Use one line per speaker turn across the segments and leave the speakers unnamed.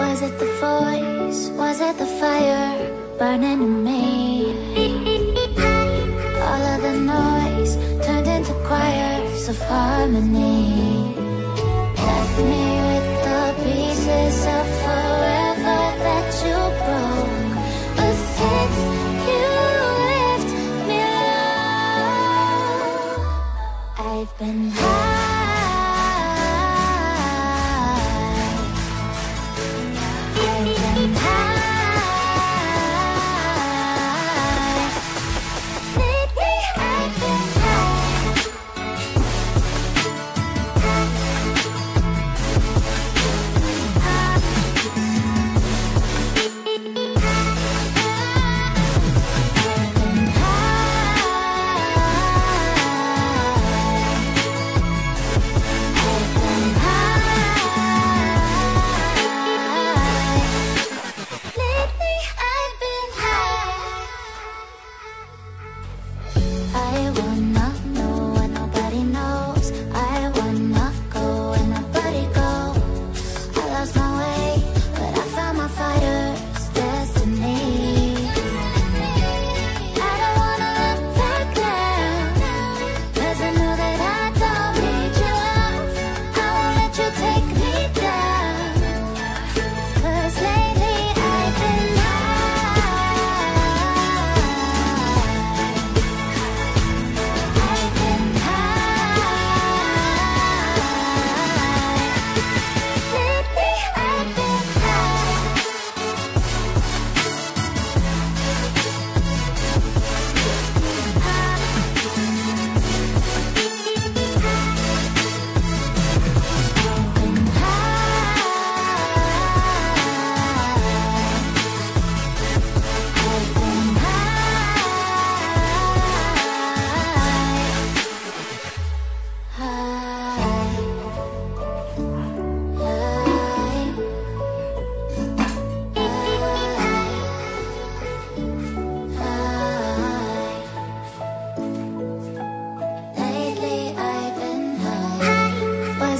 Was it the voice? Was it the fire burning in me? All of the noise turned into choirs of harmony. Left me.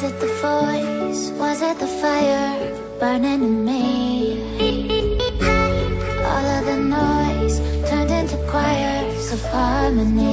Was it the voice? Was it the fire burning in me? All of the noise turned into choirs of harmony.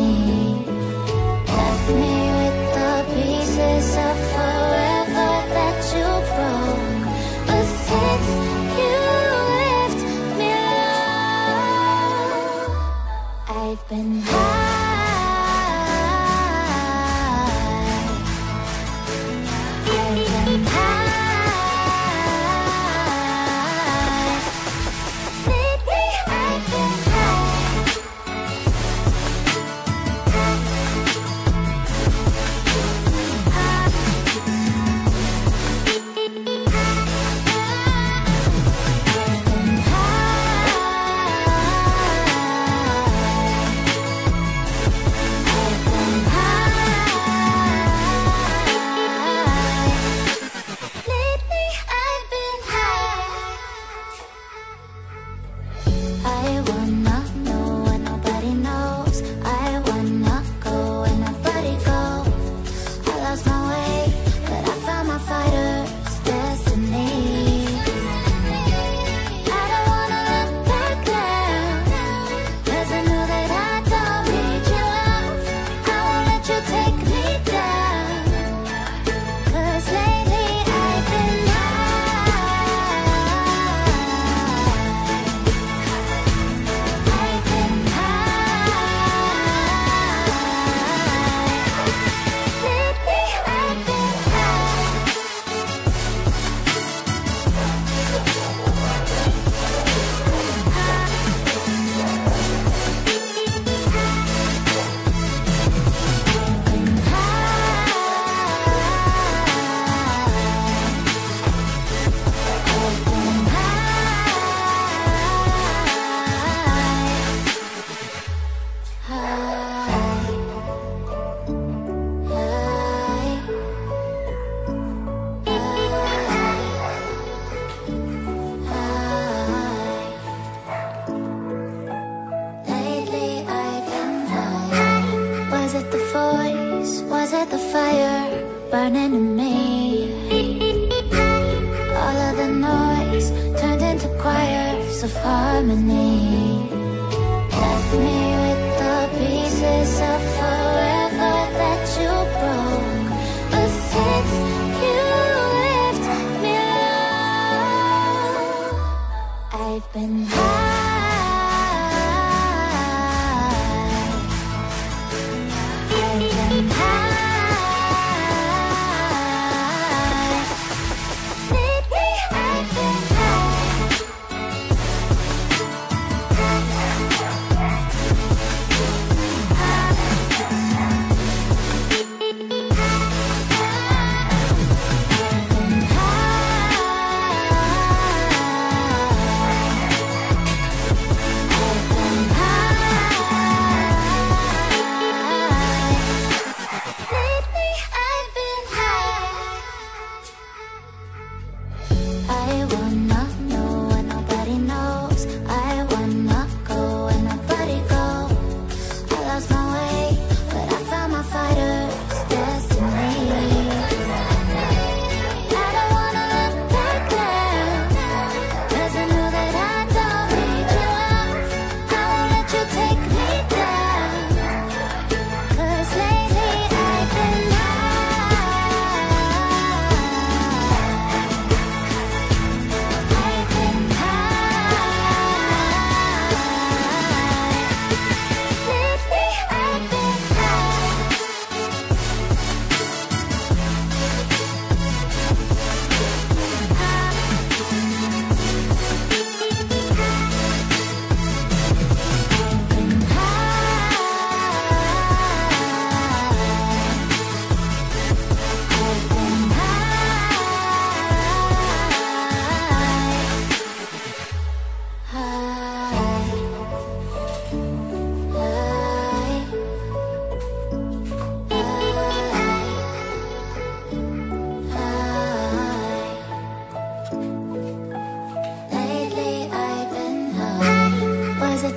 Was it the voice? Was it the fire burning in me? All of the noise turned into choirs of harmony. Left me.